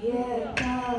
Yeah, God.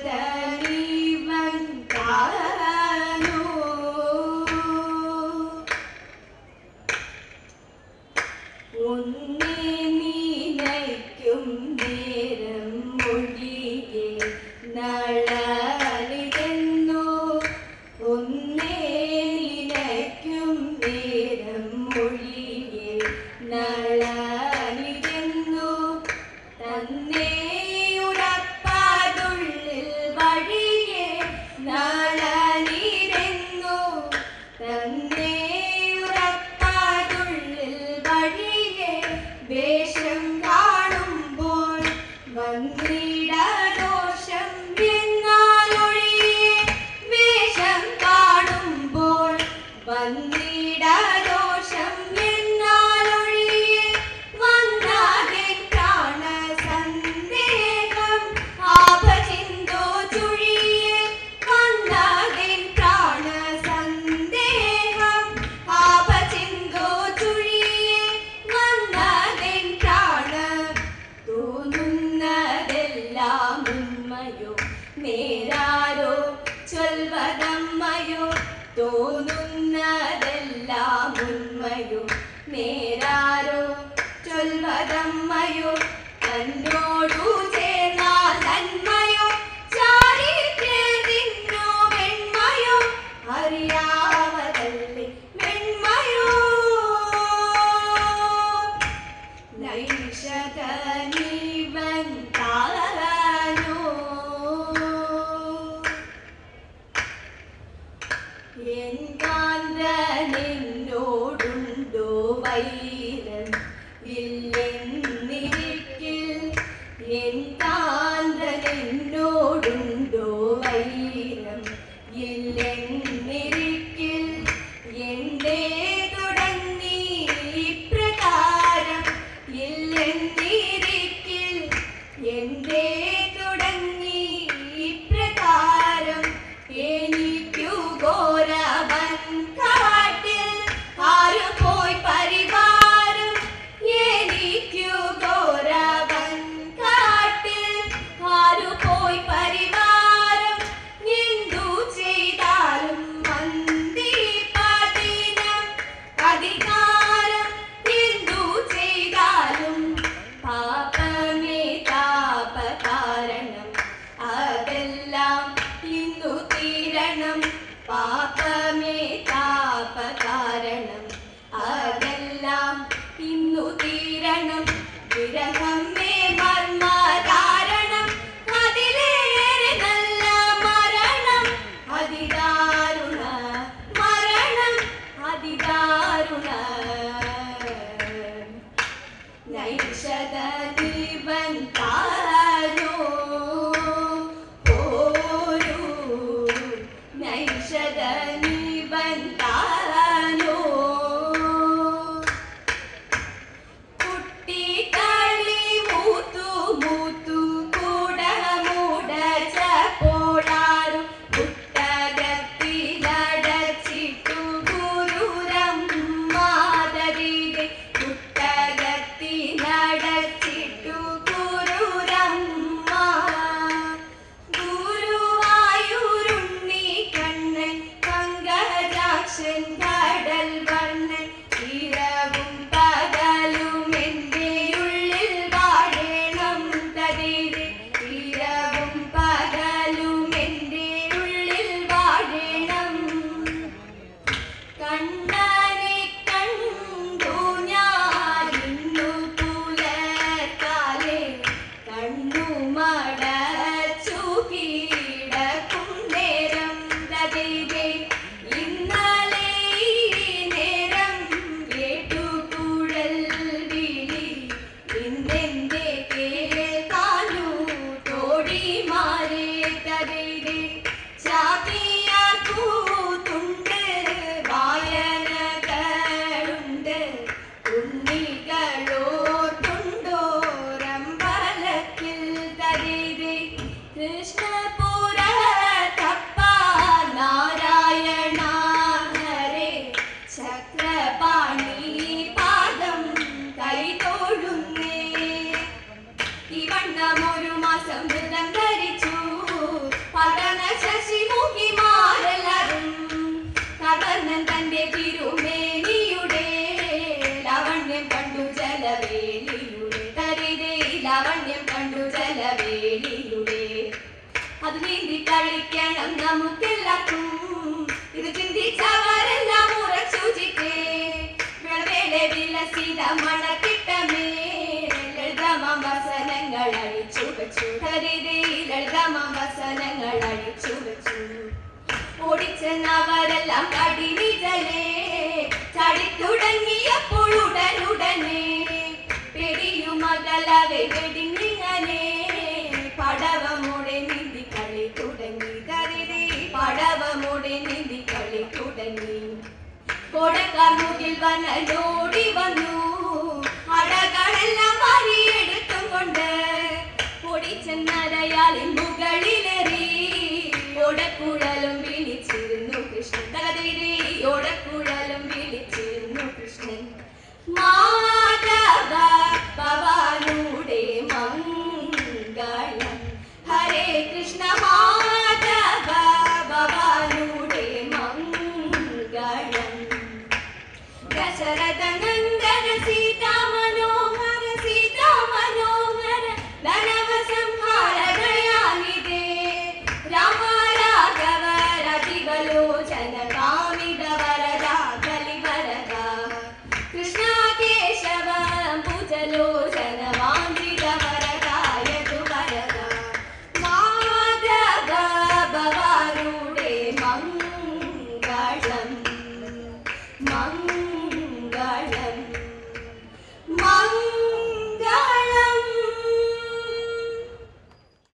നൈഷധനീവൻ താനോ Yeah. കിരണം വിരഹമേ മർമ്മധാരണം അതിലേറെ നല്ല മരണം. അതിദാരുണ മരണം. അതിദാരുണ ദീപൻ താരോ கண்ண അത് നീന്തി കളിക്കണം നമുക്കെല്ലാവർക്കും. ഇത് ചിന്തിച്ചവരെല്ലാം വിളവേലെ വിലസിത മണക്കിട്ടമേ ലളിതമാം വസനങ്ങൾ അഴിച്ചു വെച്ചു. ഓടിച്ചെന്നവരെല്ലാം കടിനിതലേ ചടിത്തുടങ്ങിയപ്പോൾ ഉടനുടനെ പെരിയുമകലവെ വെടിഞ്ഞിങ്ങനെ പടവമോടെ നീന്തി കളി തുടങ്ങി. തരിതേ പടവമോടെ നീന്തി കളി തുടങ്ങി. കോടക്കാർ മുകിൽ വനലോടി വന്നു.